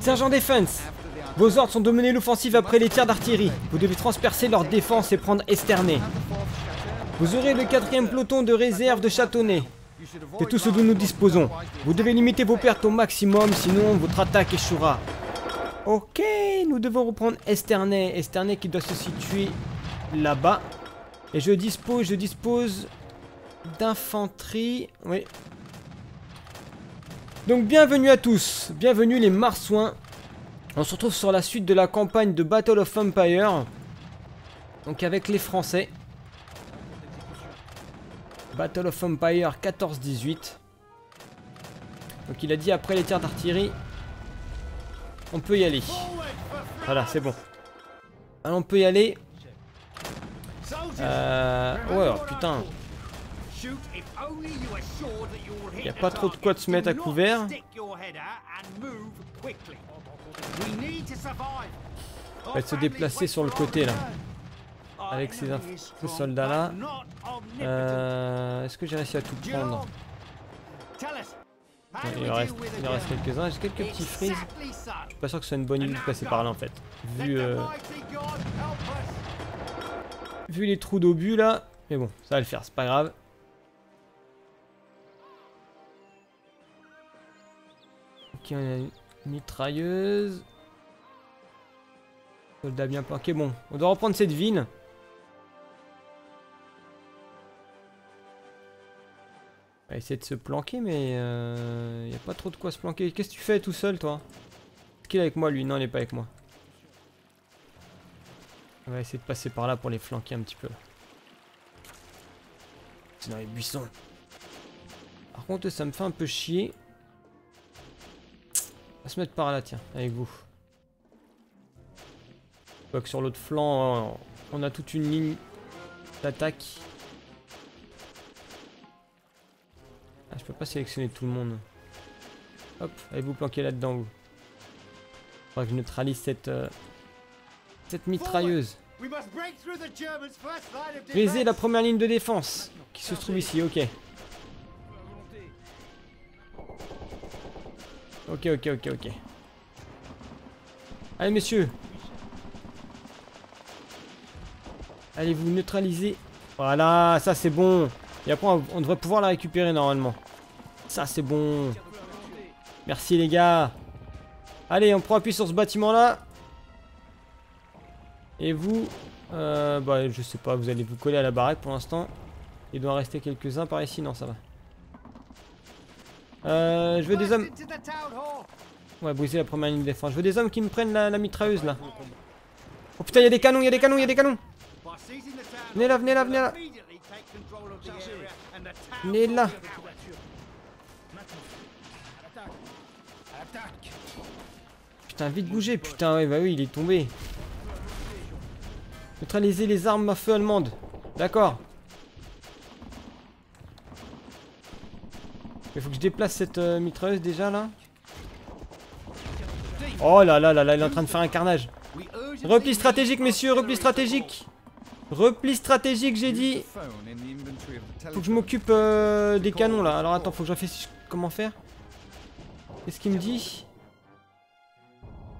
Sergent Defense, vos ordres sont de mener l'offensive après les tirs d'artillerie. Vous devez transpercer leur défense et prendre Esternay. Vous aurez le quatrième peloton de réserve de Châteaunet. C'est tout ce dont nous disposons. Vous devez limiter vos pertes au maximum, sinon votre attaque échouera. Ok, nous devons reprendre Esternay. Esternay qui doit se situer là-bas. Et je dispose, je dispose d'infanterie. Oui. Donc bienvenue à tous, bienvenue les marsouins. On se retrouve sur la suite de la campagne de Battle of Empire. Donc avec les Français. Battle of Empire 14-18. Donc il a dit après les tirs d'artillerie, on peut y aller. Voilà, c'est bon. Alors on peut y aller. Euh... Ouais, putain. Il n'y a pas trop de quoi de se mettre à couvert. On va se déplacer sur le côté là. Avec ces, soldats là. Euh, Est-ce que j'ai réussi à tout prendre il en reste, reste quelques-uns. J'ai quelques petits frises. Je suis pas sûr que ce soit une bonne idée de passer par là en fait. Vu, euh, vu les trous d'obus là. Mais bon, ça va le faire, c'est pas grave. Ok, on a une mitrailleuse. Soldat bien planqué. Bon, on doit reprendre cette ville. On va essayer de se planquer, mais il euh, n'y a pas trop de quoi se planquer. Qu'est-ce que tu fais tout seul, toi? Est-ce qu'il est avec moi, lui? Non, il n'est pas avec moi. On va essayer de passer par là pour les flanquer un petit peu. C'est dans les buissons. Par contre, ça me fait un peu chier. On va se mettre par là, tiens, avec vous. que sur l'autre flanc, on a toute une ligne d'attaque. Ah, je peux pas sélectionner tout le monde. Hop, allez vous planquer là-dedans, vous. Faudra que je neutralise cette, euh, cette mitrailleuse. Briser la première ligne de défense qui se trouve ici, ok. Ok, ok, ok, ok. Allez, messieurs. Allez, vous neutraliser. Voilà, ça c'est bon. Et après, on devrait pouvoir la récupérer normalement. Ça, c'est bon. Merci, les gars. Allez, on prend appui sur ce bâtiment-là. Et vous... Euh, bah, je sais pas, vous allez vous coller à la baraque pour l'instant. Il doit en rester quelques-uns par ici. Non, ça va. Euh, je veux des hommes... Ouais, briser la première ligne de défense. Je veux des hommes qui me prennent la, la mitrailleuse, là. Oh putain, il y a des canons, il y a des canons, il y a des canons Venez là, venez là, venez là Venez là Putain, vite bouger, putain, ouais, bah oui, il est tombé. Neutraliser les armes à feu allemandes. D'accord. Il faut que je déplace cette euh, mitrailleuse déjà là. Oh là là là là, il est en train de faire un carnage. Repli stratégique, messieurs, repli stratégique. Repli stratégique, j'ai dit. Faut que je m'occupe euh, des canons là. Alors attends, faut que je réfléchisse comment faire. Qu'est-ce qu'il me dit?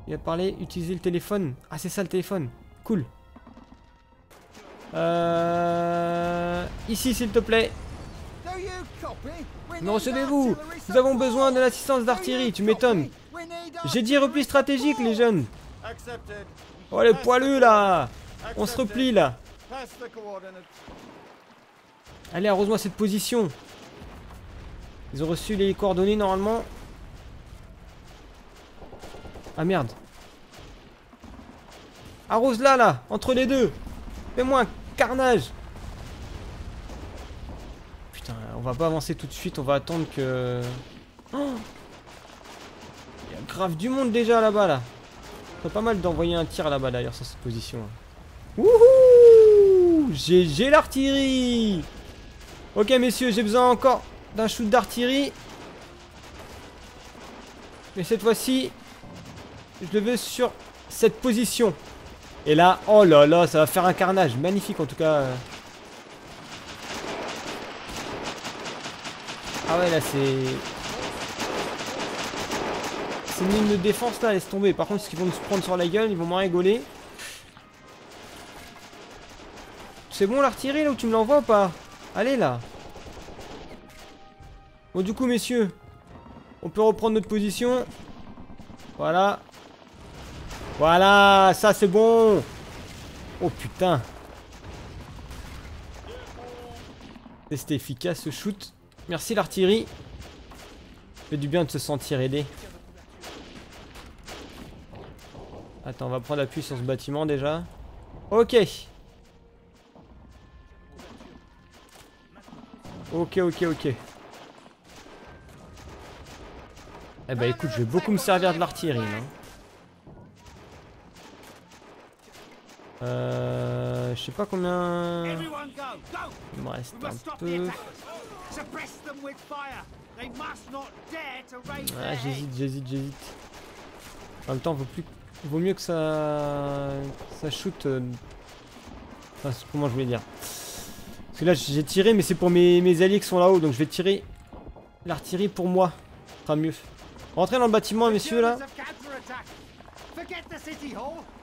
Il a parlé, utiliser le téléphone. Ah, c'est ça le téléphone. Cool. Euh... Ici, s'il te plaît. Me recevez-vous Nous avons besoin de l'assistance d'artillerie, tu m'étonnes. J'ai dit repli stratégique, les jeunes. Oh, les poilus, là On se replie, là. Allez, arrose-moi cette position. Ils ont reçu les coordonnées, normalement. Ah, merde. Arrose là, là, entre les deux. Fais-moi un carnage. Putain, on va pas avancer tout de suite, on va attendre que... Oh Il y a grave du monde déjà là-bas, là. C'est pas mal d'envoyer un tir là-bas, d'ailleurs, sur cette position. Wouhou GG l'artillerie Ok, messieurs, j'ai besoin encore d'un shoot d'artillerie. Mais cette fois-ci, je le veux sur cette position. Et là, oh là là, ça va faire un carnage. Magnifique en tout cas. Ah ouais, là c'est... C'est une ligne de défense là, laisse tomber. Par contre, ce qu'ils vont nous prendre sur la gueule, ils vont moins rigoler. C'est bon l'artillerie là où tu me l'envoies ou pas? Allez là. Bon du coup messieurs, on peut reprendre notre position. Voilà. Voilà, ça c'est bon. Oh putain. C'était efficace ce shoot. Merci l'artillerie. Fait du bien de se sentir aidé. Attends, on va prendre appui sur ce bâtiment déjà. Ok. Ok, ok, ok. Eh bah écoute, je vais beaucoup me servir de l'artillerie. Hein. Euh, je sais pas combien... Il me reste un peu... Ah, j'hésite, j'hésite, j'hésite. En même temps, vaut, plus... vaut mieux que ça... ça shoot... Euh, enfin, comment je voulais dire Parce que là, j'ai tiré, mais c'est pour mes... mes alliés qui sont là-haut. Donc je vais tirer l'artillerie pour moi. Ce sera mieux. Rentrez dans le bâtiment, messieurs, là.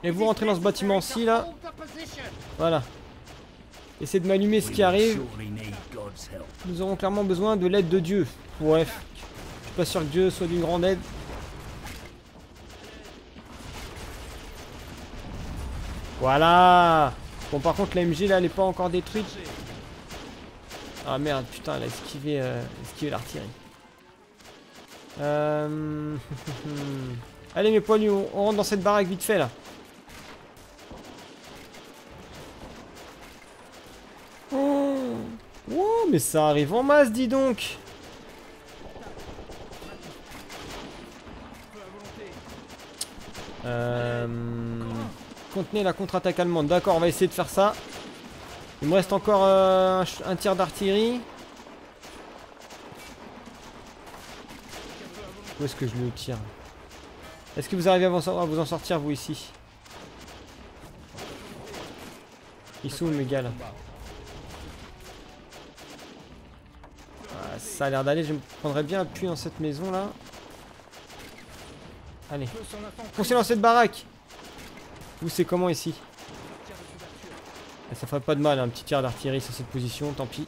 Et vous rentrez dans ce bâtiment-ci, là. Voilà. Essayez de m'allumer ce qui arrive. Nous aurons clairement besoin de l'aide de Dieu. Bref. Je suis pas sûr que Dieu soit d'une grande aide. Voilà Bon par contre la MG là elle est pas encore détruite. Ah merde putain elle a esquivé, euh, l'artillerie. Euh... Allez mes poignets, on rentre dans cette baraque vite fait là. Oh. oh, mais ça arrive en masse, dis donc. Euh... Contenez la contre-attaque allemande. D'accord, on va essayer de faire ça. Il me reste encore euh, un tir d'artillerie. Où est-ce que je le tire? Est-ce que vous arrivez à vous en sortir, vous, ici? Ils sont mes gars, là? Ah, Ça a l'air d'aller, je me prendrais bien appui dans cette maison, là. Allez. Foncez dans cette baraque Vous, comment, ici? Ah, Ça ferait pas de mal, un petit tir d'artillerie sur cette position, tant pis.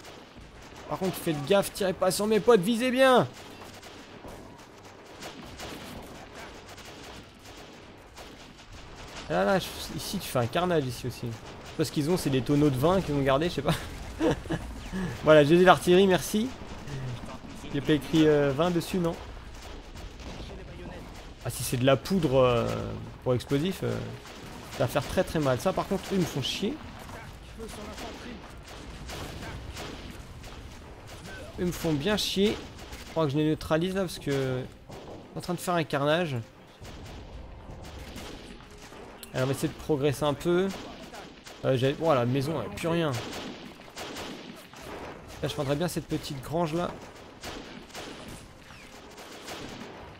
Par contre, faites gaffe, tirez pas sur mes potes, visez bien Là, là, ici tu fais un carnage ici aussi. Je ce qu'ils ont, c'est des tonneaux de vin qu'ils ont gardé, je sais pas. voilà, j'ai l'artillerie, merci. A pas écrit 20 euh, dessus, non? Ah, si c'est de la poudre euh, pour explosif, euh, ça va faire très très mal. Ça, par contre, eux, ils me font chier. Eux, me font bien chier. Je crois que je les neutralise là parce que. en train de faire un carnage. Allez, on va essayer de progresser un peu. Euh, oh, la maison, elle plus rien. Là, je prendrais bien cette petite grange là.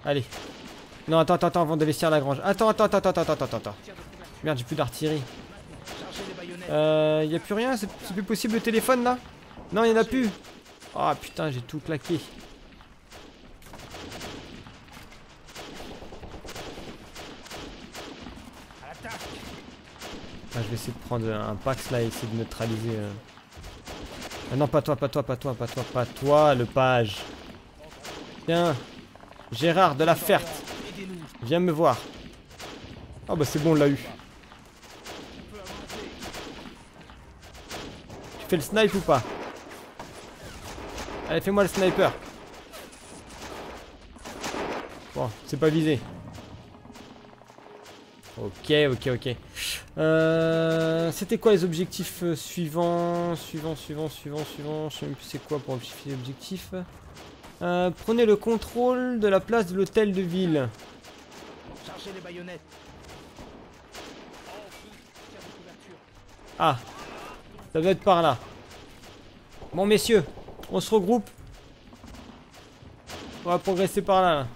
Allez. Non, attends, attends, attends, avant d'investir la grange. Attends, attends, attends, attends, attends, attends, attends. Merde, j'ai plus d'artillerie. Euh, y a plus rien C'est plus possible le téléphone là? Non, y en a plus. Oh putain, j'ai tout claqué. Je vais essayer de prendre un Pax là et essayer de neutraliser. Euh. Ah non, pas toi, pas toi, pas toi, pas toi, pas toi, le page. Tiens, Gérard de la Ferte. Viens me voir. Oh bah c'est bon, on l'a eu. Tu fais le snipe ou pas? Allez, fais-moi le sniper. Bon, c'est pas visé. Ok, ok, ok. Euh, C'était quoi les objectifs euh, suivants Suivant, suivant, suivant, suivant. Je sais même plus c'est quoi pour les objectifs. Euh, prenez le contrôle de la place de l'hôtel de ville. Chargez les baïonnettes. Ah, ça doit être par là. Bon messieurs, on se regroupe. On va progresser par là. là.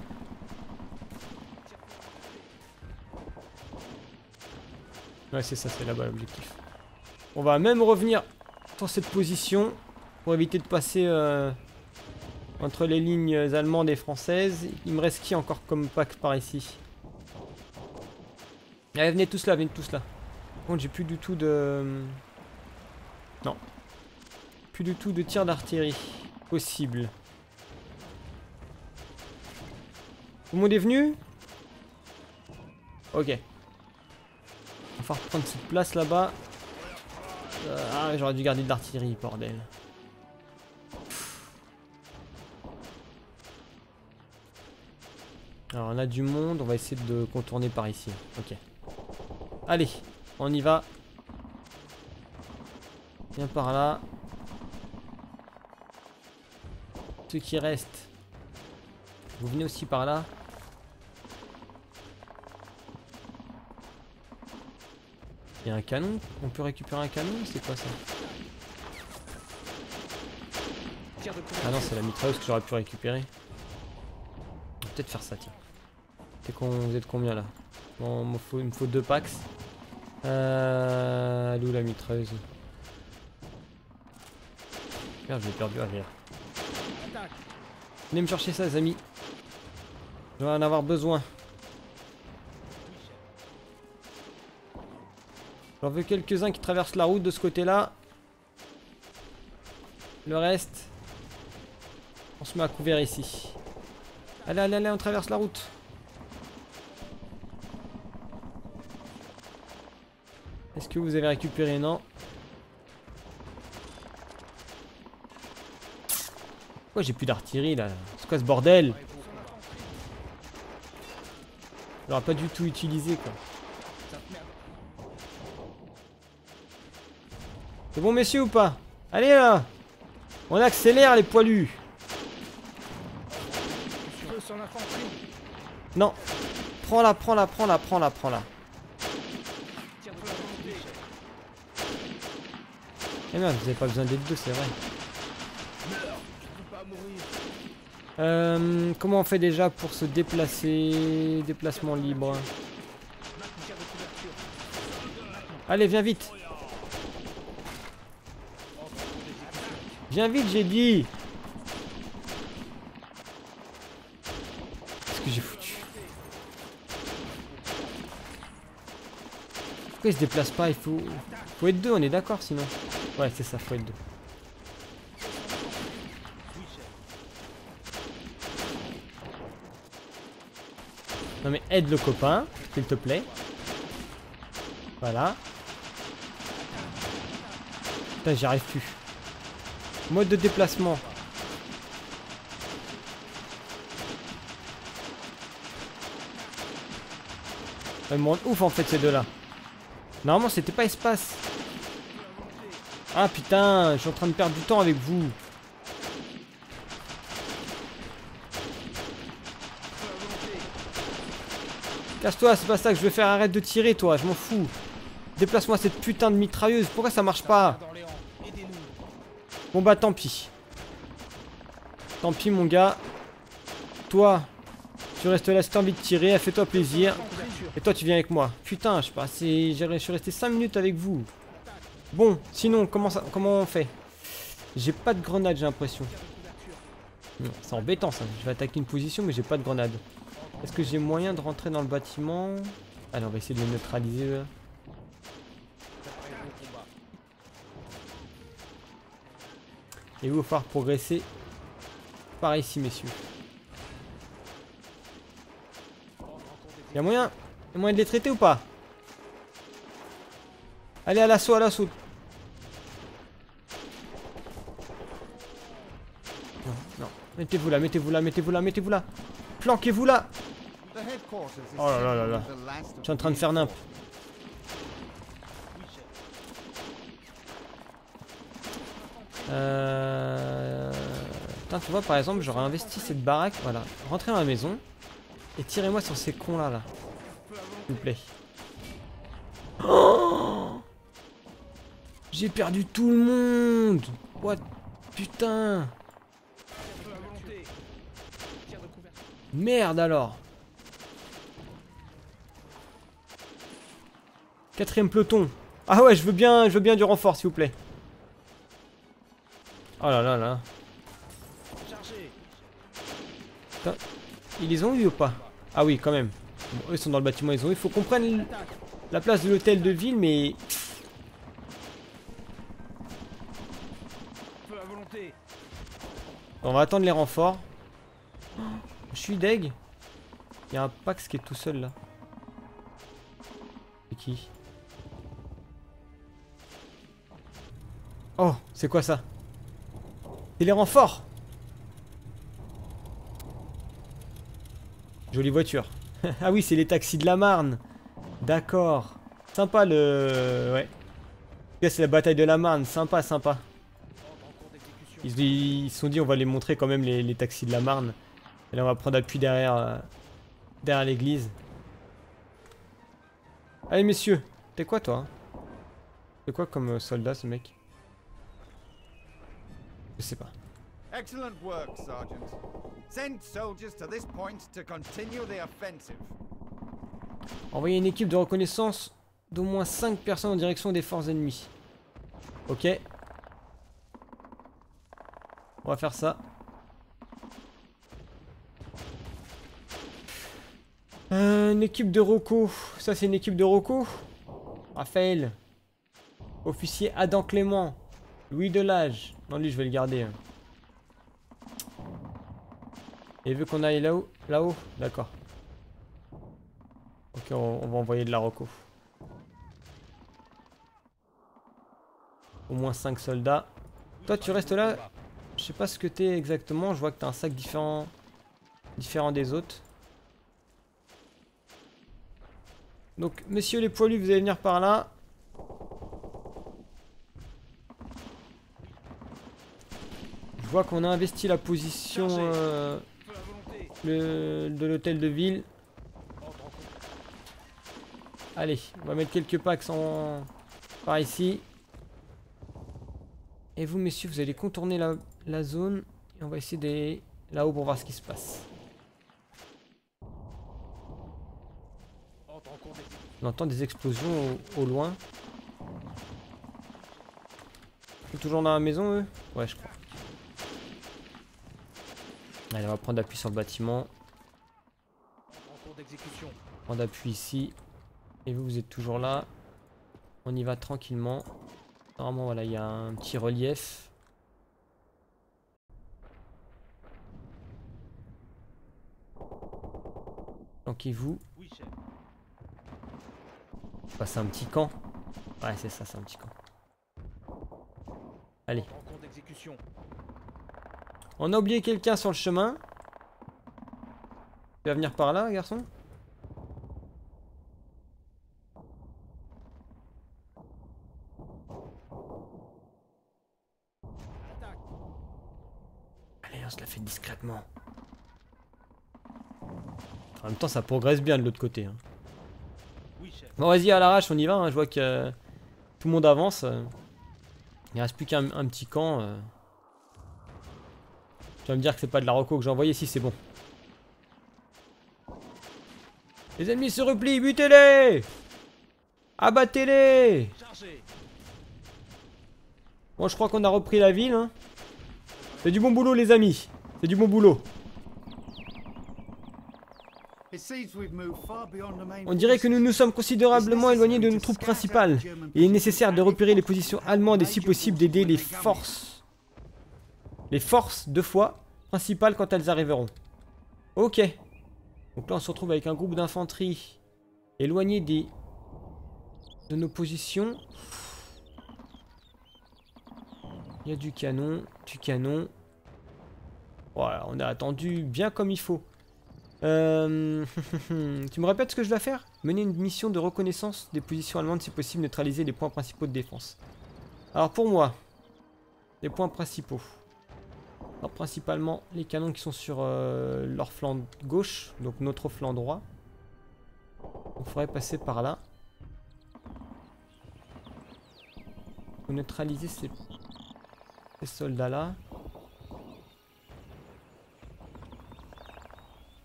Ouais, c'est ça, c'est là-bas l'objectif. On va même revenir dans cette position pour éviter de passer euh, Entre les lignes allemandes et françaises. Il me reste qui encore comme pack par ici? Allez, venez tous là, venez tous là. Par contre, j'ai plus du tout de... Non. Plus du tout de tir d'artillerie. Possible. Tout le monde est venu? Ok. Falloir prendre cette place là-bas. Euh, ah, j'aurais dû garder de l'artillerie, bordel. Alors on a du monde, on va essayer de contourner par ici. Ok. Allez, on y va. Viens par là. Ceux qui restent, vous venez aussi par là. Un canon On peut récupérer un canon C'est quoi ça Ah non, c'est la mitrailleuse que j'aurais pu récupérer. Peut-être faire ça, tiens. Vous êtes combien là Bon, il me faut, deux packs. Euh, la mitrailleuse Merde, j'ai perdu. arrière. Venez me chercher ça, les amis. Je vais en avoir besoin. J'en veux quelques-uns qui traversent la route de ce côté-là. Le reste, on se met à couvert ici. Allez, allez, allez, on traverse la route. Est-ce que vous avez récupéré? Non. Pourquoi j'ai plus d'artillerie là? C'est quoi ce bordel? On pas du tout utilisé quoi. C'est bon messieurs ou pas Allez là On accélère les poilus Non Prends-la, prends-la, prends-la, prends-la, prends-la. Eh merde, vous avez pas besoin d'être deux, c'est vrai. Euh, comment on fait déjà pour se déplacer Déplacement libre. Allez, viens vite. Viens vite, j'ai dit. Qu'est-ce que j'ai foutu Pourquoi il se déplace pas Il faut... faut être deux, on est d'accord sinon. Ouais, c'est ça, faut être deux. Non mais aide le copain, s'il te plaît. Voilà. Putain, j'y arrive plus. Mode de déplacement. Ils me ouf en fait ces deux là. Normalement c'était pas espace. Ah putain, je suis en train de perdre du temps avec vous. Casse-toi, c'est pas ça que je veux faire. Arrête de tirer, toi, je m'en fous. Déplace-moi cette putain de mitrailleuse. Pourquoi ça marche pas? Bon bah tant pis. Tant pis mon gars. Toi, tu restes là si t'as envie de tirer, fais-toi plaisir. Et toi tu viens avec moi. Putain, je je suis resté 5 minutes avec vous. Bon, sinon, comment, ça, comment on fait? J'ai pas de grenade, j'ai l'impression. C'est embêtant ça. Je vais attaquer une position, mais j'ai pas de grenade. Est-ce que j'ai moyen de rentrer dans le bâtiment? Allez, on va essayer de le neutraliser. Et il va falloir progresser par ici, messieurs. Y'a moyen Y'a moyen de les traiter ou pas? Allez, à l'assaut, à l'assaut. Non, non. Mettez-vous là, mettez-vous là, mettez-vous là, mettez-vous là. Planquez-vous là. Oh là là là là. Je suis en train de faire nimp. Euh... Putain, tu vois, par exemple, j'aurais investi cette baraque. Voilà. Rentrez dans la maison. Et tirez-moi sur ces cons là, là. S'il vous plaît. Oh J'ai perdu tout le monde What? Putain Merde alors Quatrième peloton. Ah ouais, je veux bien, je veux bien du renfort, s'il vous plaît. Oh là là là. Ils les ont eu ou pas? Ah oui, quand même. Bon, eux sont dans le bâtiment, ils ont eu. Il faut qu'on prenne la place de l'hôtel de ville, mais... On va attendre les renforts. Je suis deg. Il y a un Pax qui est tout seul là. C'est qui? Oh, c'est quoi ça? C'est les renforts Jolie voiture. ah oui, c'est les taxis de la Marne. D'accord. Sympa le... Ouais. C'est la bataille de la Marne. Sympa, sympa. Ils se sont dit on va les montrer quand même les, taxis de la Marne. Et là on va prendre appui derrière, euh, derrière l'église. Allez messieurs, t'es quoi toi? T'es quoi comme euh, soldat ce mec? Je sais pas. Excellent work, Sergeant. Send soldiers to this point to continue the offensive. Envoyez une équipe de reconnaissance d'au moins 5 personnes en direction des forces ennemies. Ok. On va faire ça. Euh, une équipe de Rocco. Ça, c'est une équipe de Rocco. Raphaël. Officier Adam Clément. Louis Delage. Non, lui, je vais le garder. Hein. Et veut qu'on aille là-haut Là-haut D'accord. Ok, on, va envoyer de la Rocco. Au moins 5 soldats. Toi, tu restes là je sais pas ce que t'es exactement, je vois que t'as un sac différent, différent des autres. Donc, messieurs les poilus, vous allez venir par là. Je vois qu'on a investi la position euh, de l'hôtel de ville. Allez, on va mettre quelques packs en... par ici. Et vous, messieurs, vous allez contourner la, la zone et on va essayer d'aller là-haut pour voir ce qui se passe. On entend des explosions au, loin. Ils sont toujours dans la maison, eux? Ouais, je crois. Allez, on va prendre appui sur le bâtiment. Prendre appui ici. Et vous, vous êtes toujours là. On y va tranquillement. Normalement, voilà, il y a un petit relief. Planquez-vous. C'est un petit camp. Ouais, c'est ça, c'est un petit camp. Allez. On a oublié quelqu'un sur le chemin. Tu vas venir par là, garçon? On se la fait discrètement. En même temps, ça progresse bien de l'autre côté. Hein. Bon, vas-y, à l'arrache, on y va. Hein. Je vois que tout le monde avance. Il reste plus qu'un petit camp. Euh. Tu vas me dire que c'est pas de la roco que j'ai envoyé. Si, c'est bon. Les ennemis se replient, butez-les Abattez-les Bon, je crois qu'on a repris la ville. Hein. C'est du bon boulot les amis. C'est du bon boulot. On dirait que nous nous sommes considérablement éloignés de nos troupes principales. Il est nécessaire de repérer les positions allemandes et si possible d'aider les forces. Les forces, deux fois, principales quand elles arriveront. Ok. Donc là on se retrouve avec un groupe d'infanterie éloigné des... de nos positions. Il y a du canon, du canon. Voilà, on a attendu bien comme il faut. Euh... tu me répètes ce que je dois faire? Mener une mission de reconnaissance des positions allemandes, si possible, neutraliser les points principaux de défense. Alors pour moi, les points principaux. Alors principalement les canons qui sont sur euh, leur flanc gauche, donc notre flanc droit. On faudrait passer par là. Pour neutraliser ces ces soldats-là.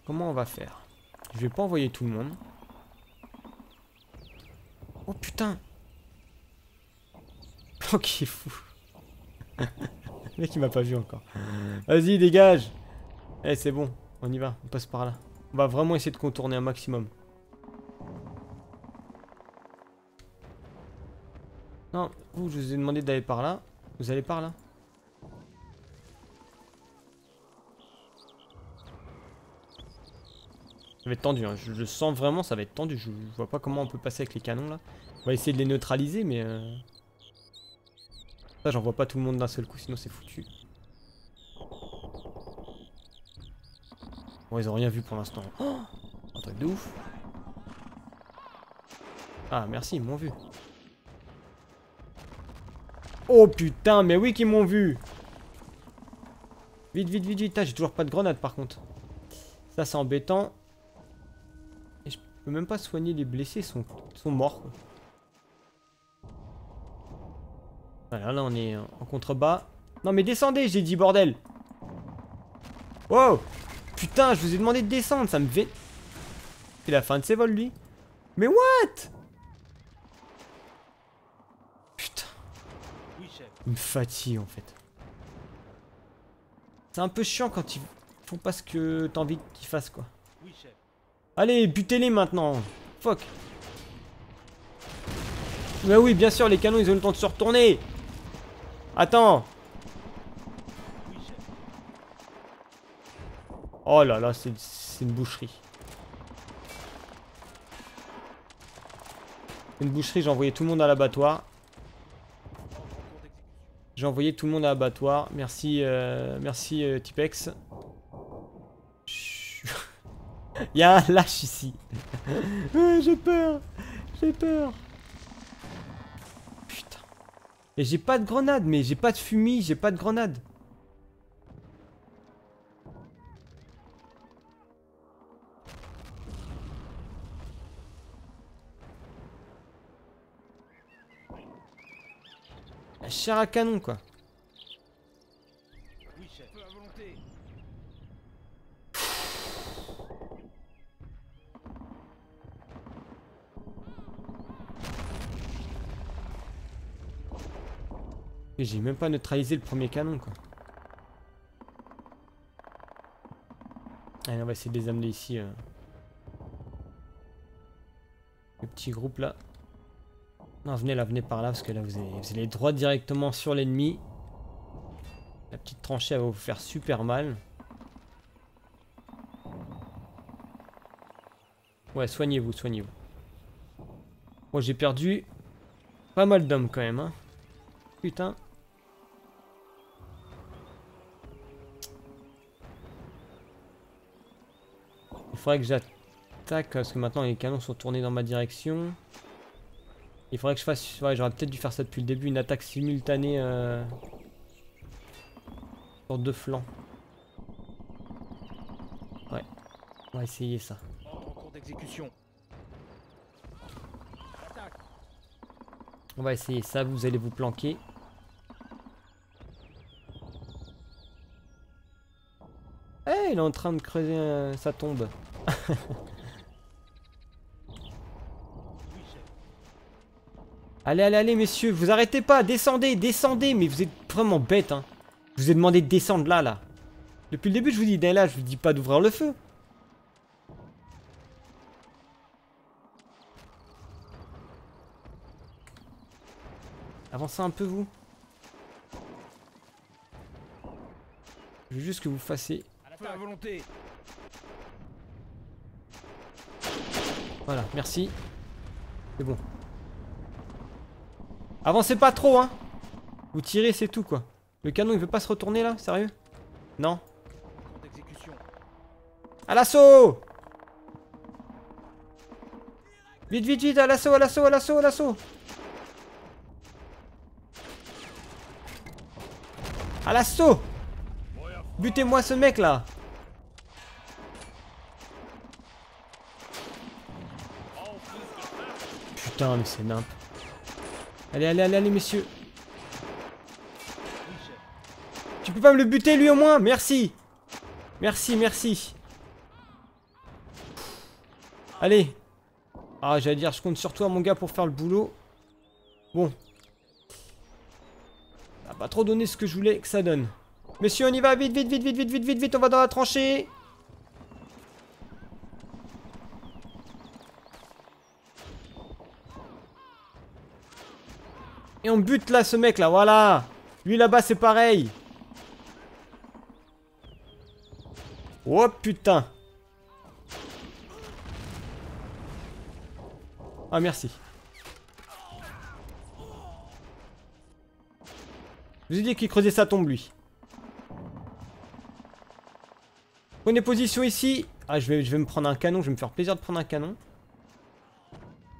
Comment on va faire? Je vais pas envoyer tout le monde. Oh putain Oh qui est fou Le mec il m'a pas vu encore. Vas-y dégage Eh c'est bon. On y va, on passe par là. On va vraiment essayer de contourner un maximum. Non, vous, je vous ai demandé d'aller par là. Vous allez par là Ça va être tendu, hein. je le sens vraiment, ça va être tendu. Je, vois pas comment on peut passer avec les canons là. On va essayer de les neutraliser, mais... Euh... Ça, j'en vois pas tout le monde d'un seul coup, sinon c'est foutu. Bon, ils ont rien vu pour l'instant. Oh Un truc de ouf. Ah, merci, ils m'ont vu. Oh putain, mais oui qu'ils m'ont vu Vite, vite, vite, vite. Ah, j'ai toujours pas de grenade par contre. Ça, c'est embêtant. Et je peux même pas soigner les blessés, ils sont, sont morts. Voilà, là, on est en contrebas. Non, mais descendez, j'ai dit, bordel Wow Putain, je vous ai demandé de descendre, ça me fait... C'est la fin de ses vols, lui. Mais what? Putain. Il me fatigue, en fait. C'est un peu chiant quand ils font pas ce que t'as envie qu'ils fassent, quoi. Allez, butez-les maintenant. Fuck. Mais oui, bien sûr, les canons, ils ont le temps de se retourner. Attends. Oh là là, c'est une boucherie. Une boucherie, j'ai envoyé tout le monde à l'abattoir. J'ai envoyé tout le monde à l'abattoir. Merci, euh, merci euh, Tipex. Il y a un lâche ici. j'ai peur. J'ai peur. Et j'ai pas de grenade, mais j'ai pas de fumée, j'ai pas de grenade. La chair à canon, quoi. Et j'ai même pas neutralisé le premier canon, quoi. Allez, on va essayer de les amener ici. Euh. Le petit groupe là. Non, venez là, venez par là, parce que là, vous allez, droit directement sur l'ennemi. La petite tranchée, elle va vous faire super mal. Ouais, soignez-vous, soignez-vous. Moi, j'ai perdu pas mal d'hommes quand même. Hein. Putain. Faudrait que j'attaque, parce que maintenant les canons sont tournés dans ma direction. Il faudrait que je fasse... Ouais, j'aurais peut-être dû faire ça depuis le début, une attaque simultanée euh... sur deux flancs. Ouais, on va essayer ça. On va essayer ça, vous allez vous planquer. Eh, il est en train de creuser euh, sa tombe. Allez, allez, allez, messieurs, vous arrêtez pas, descendez, descendez, mais vous êtes vraiment bêtes, hein. Je vous ai demandé de descendre là, là. Depuis le début, je vous dis d'aller là, je vous dis pas d'ouvrir le feu. Avancez un peu, vous. Je veux juste que vous fassiez... À volonté. Voilà, merci. C'est bon. Avancez pas trop, hein. Vous tirez, c'est tout, quoi. Le canon, il veut pas se retourner, là Sérieux? Non À l'assaut Vite, vite, vite, à l'assaut, à l'assaut, à l'assaut, à l'assaut À l'assaut Butez-moi ce mec, là Putain, mais c'est nimp. Allez, allez, allez, allez, messieurs. Tu peux pas me le buter, lui, au moins? Merci. Merci, merci. Allez. Ah, j'allais dire, je compte sur toi, mon gars, pour faire le boulot. Bon. Ça pas trop donné ce que je voulais que ça donne. Messieurs, on y va, vite, vite, vite, vite, vite, vite, vite, vite, on va dans la tranchée. Et on bute là ce mec là, voilà Lui là-bas c'est pareil Oh putain Ah merci. Je vous ai dit qu'il creusait sa tombe lui. Prenez position ici. Ah je vais, je vais me prendre un canon, je vais me faire plaisir de prendre un canon.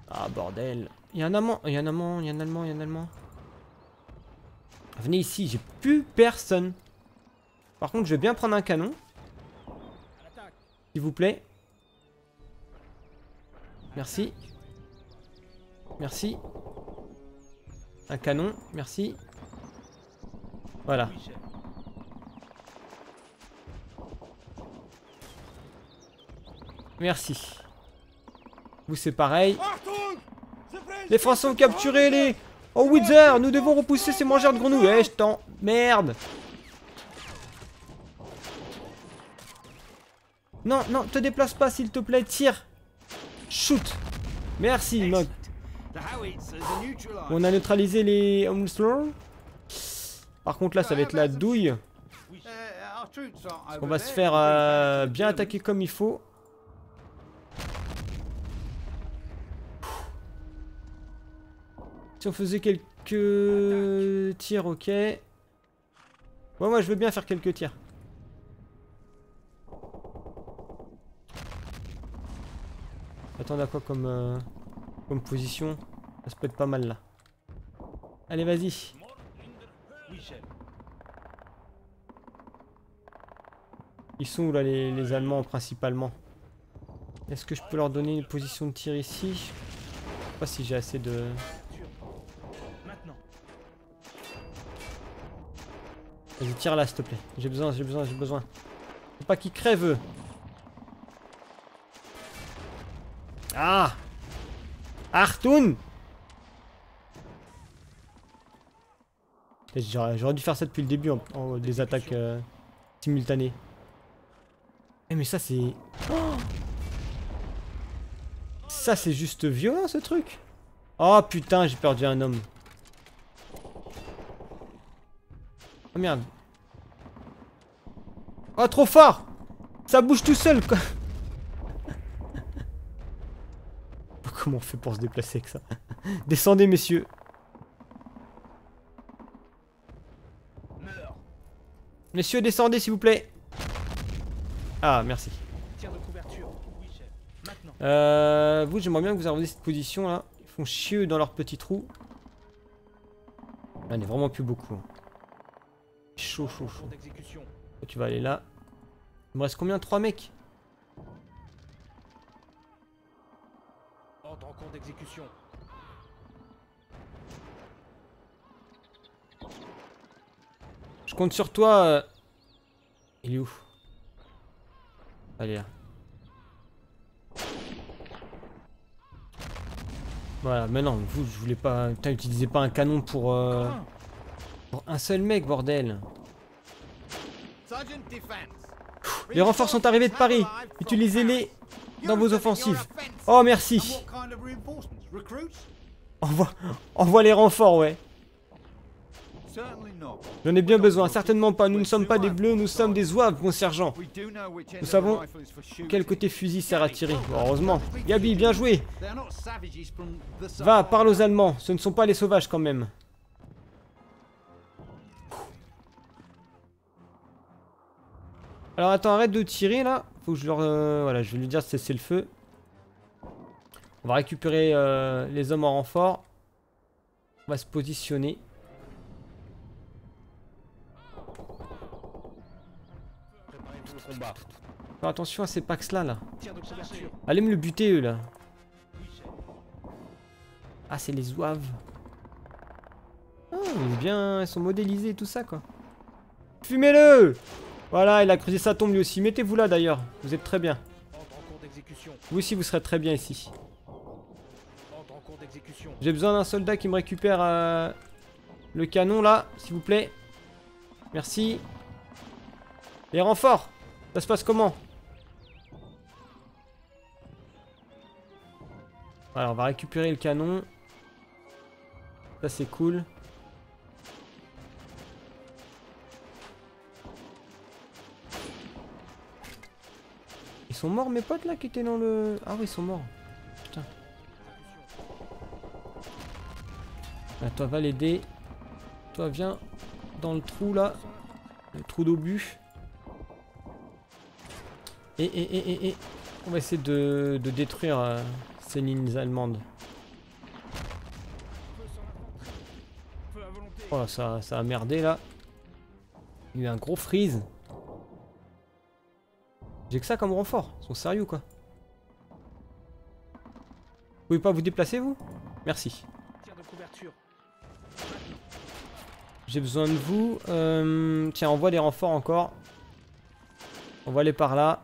Ah bordel. Il y a un amant, il y a un amant, il y a un allemand, il y a un allemand. Venez ici, j'ai plus personne. Par contre, je vais bien prendre un canon. S'il vous plaît. Merci. Merci. Un canon, merci. Voilà. Merci. Vous c'est pareil. Les Français ont capturé les... Oh Wither, nous devons repousser ces mangeurs de grenouilles. Eh, je t'en... Merde. Non, non, te déplace pas s'il te plaît, tire. Shoot. Merci, Mog. On a neutralisé les Par contre là ça va être la douille. On va se faire euh, bien attaquer comme il faut. Si on faisait quelques tirs, ok. Ouais, moi je veux bien faire quelques tirs. Attends, à quoi comme... Euh, comme position? Ça se peut être pas mal là. Allez, vas-y. Ils sont où là les, Allemands principalement? Est-ce que je peux leur donner une position de tir ici? Je sais pas si j'ai assez de... Vas-y, tire là s'il te plaît. J'ai besoin, j'ai besoin, j'ai besoin. Faut pas qu'ils crèvent Ah Artoun J'aurais dû faire ça depuis le début, en, des attaques euh, simultanées. Eh mais ça c'est... Oh ça c'est juste violent ce truc Oh putain j'ai perdu un homme. Oh merde. Oh trop fort Ça bouge tout seul quoi Comment on fait pour se déplacer avec ça? Descendez, messieurs. Messieurs, descendez, s'il vous plaît. Ah, merci. Euh, vous, j'aimerais bien que vous arriviez cette position là. Ils font chier dans leur petit trou. Là, on est vraiment plus beaucoup. Hein. Chaud, chaud, chaud. Tu vas aller là. Il me reste combien 3 mecs? D'exécution. Je compte sur toi. Euh. Il est où? Allez là. Voilà, mais non, vous, je voulais pas... Putain, utilisez pas un canon pour... Euh, pour un seul mec, bordel. Les renforts sont arrivés de Paris. Utilisez-les dans vos offensives. Oh, merci. Envoie, envoie les renforts, ouais. J'en ai bien besoin, certainement pas. Nous ne sommes pas des bleus, nous sommes des zouaves, mon sergent. Nous savons quel côté fusil sert à tirer. heureusement. Gabi, bien joué. Va, parle aux Allemands. Ce ne sont pas les sauvages quand même. Alors attends, arrête de tirer là. Faut que je leur... Euh, voilà, je vais lui dire cesser le feu. On va récupérer euh, les hommes en renfort. On va se positionner. Faire attention à ces packs là là. Allez me le buter eux là. Ah c'est les zouaves. Ah, bien, ils sont modélisés tout ça quoi. Fumez-le voilà, il a creusé sa tombe lui aussi. Mettez-vous là d'ailleurs. Vous êtes très bien. Vous aussi, vous serez très bien ici. J'ai besoin d'un soldat qui me récupère euh, le canon là, s'il vous plaît. Merci. Les renforts, ça se passe comment? Voilà, on va récupérer le canon. Ça c'est cool. Sont morts mes potes là qui étaient dans le... Ah oui, ils sont morts. Putain. Ah, toi, va l'aider. Toi, viens dans le trou là. Le trou d'obus. Et, et, et, et, et. On va essayer de, de détruire euh, ces lignes allemandes. Oh, ça, ça a merdé là. Il y a eu un gros freeze. J'ai que ça comme renfort. Ils sont sérieux quoi. Vous pouvez pas vous déplacer vous? Merci. J'ai besoin de vous. Euh, tiens, on voit des renforts encore. On va aller par là.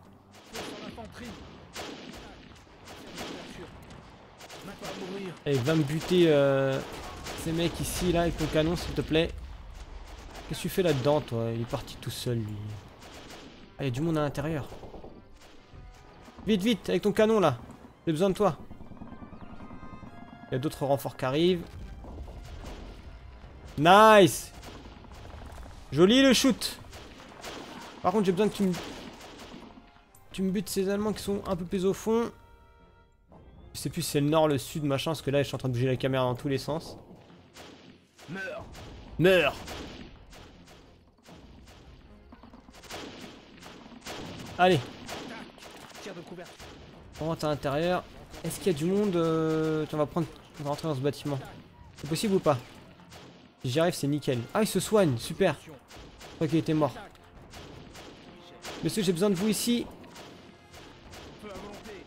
Et va me buter euh, ces mecs ici là avec ton canon s'il te plaît. Qu'est-ce que tu fais là-dedans toi? Il est parti tout seul lui. Ah, il y a du monde à l'intérieur. Vite, vite, avec ton canon là. J'ai besoin de toi. Il y a d'autres renforts qui arrivent. Nice Joli le shoot Par contre j'ai besoin que tu me... Tu me butes ces allemands qui sont un peu plus au fond. Je sais plus si c'est le nord, le sud, machin, parce que là je suis en train de bouger la caméra dans tous les sens. Meurs Meurs Allez rentre à l'intérieur. Est-ce qu'il y a du monde euh... On va prendre... On va rentrer dans ce bâtiment. C'est possible ou pas? Si j'y arrive, c'est nickel. Ah, il se soigne, super. Je crois qu'il était mort. Monsieur, j'ai besoin de vous ici.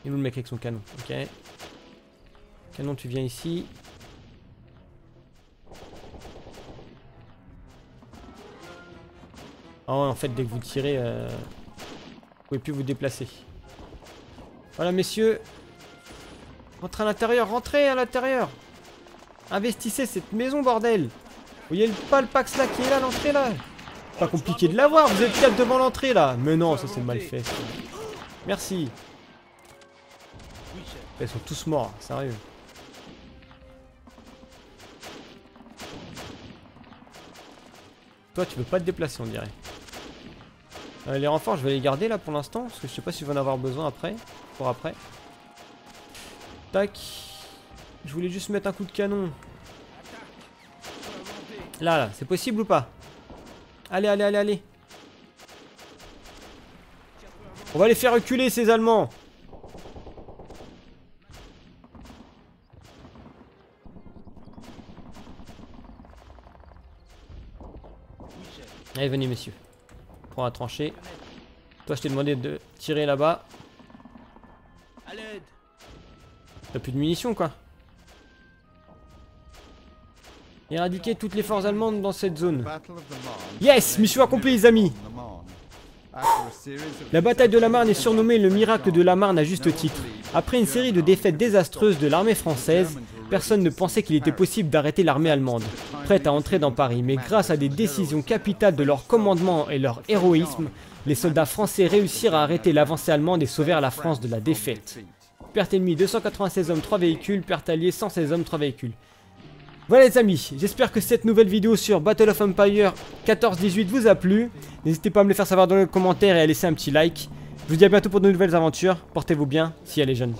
Il où le mec avec son canon Ok. Canon, tu viens ici. Oh, en fait, dès que vous tirez, euh, vous pouvez plus vous déplacer. Voilà, messieurs. Rentrez à l'intérieur, rentrez à l'intérieur. Investissez cette maison, bordel. Vous voyez le Pax là qui est là, l'entrée là? Pas compliqué de l'avoir, vous êtes quatre devant l'entrée là. Mais non, ça c'est mal fait. Merci. Ils sont tous morts, sérieux. Toi, tu peux pas te déplacer, on dirait. Les renforts, je vais les garder là pour l'instant, parce que je sais pas si je vais en avoir besoin après pour après. Tac. Je voulais juste mettre un coup de canon. Là, là, c'est possible ou pas? Allez, allez, allez, allez. On va les faire reculer, ces Allemands. Allez, venez, messieurs. Prends la tranchée. Toi, je t'ai demandé de tirer là-bas. T'as plus de munitions quoi. Éradiquer toutes les forces allemandes dans cette zone. Yes Mission accomplie les amis La bataille de la Marne est surnommée le miracle de la Marne à juste titre. Après une série de défaites désastreuses de l'armée française, personne ne pensait qu'il était possible d'arrêter l'armée allemande, prête à entrer dans Paris. Mais grâce à des décisions capitales de leur commandement et leur héroïsme, les soldats français réussirent à arrêter l'avancée allemande et sauvèrent la France de la défaite. Perte ennemie 296 hommes, 3 véhicules. Perte alliée 116 hommes, 3 véhicules. Voilà les amis, j'espère que cette nouvelle vidéo sur Battle of Empire 14-18 vous a plu. N'hésitez pas à me le faire savoir dans les commentaires et à laisser un petit like. Je vous dis à bientôt pour de nouvelles aventures. Portez-vous bien, si elle est jeune.